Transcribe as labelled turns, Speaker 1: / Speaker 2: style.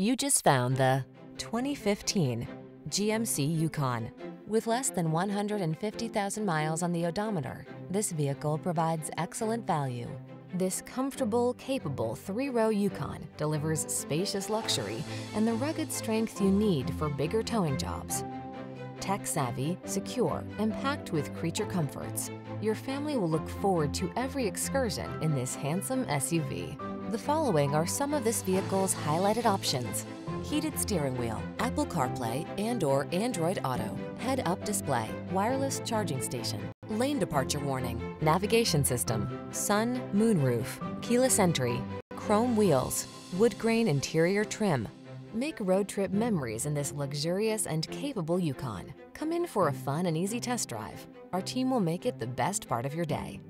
Speaker 1: You just found the 2015 GMC Yukon. With less than 150,000 miles on the odometer, this vehicle provides excellent value. This comfortable, capable three-row Yukon delivers spacious luxury and the rugged strength you need for bigger towing jobs. Tech-savvy, secure, and packed with creature comforts, your family will look forward to every excursion in this handsome SUV. The following are some of this vehicle's highlighted options. Heated steering wheel, Apple CarPlay and or Android Auto, head-up display, wireless charging station, lane departure warning, navigation system, sun, moonroof, keyless entry, chrome wheels, wood grain interior trim. Make road trip memories in this luxurious and capable Yukon. Come in for a fun and easy test drive. Our team will make it the best part of your day.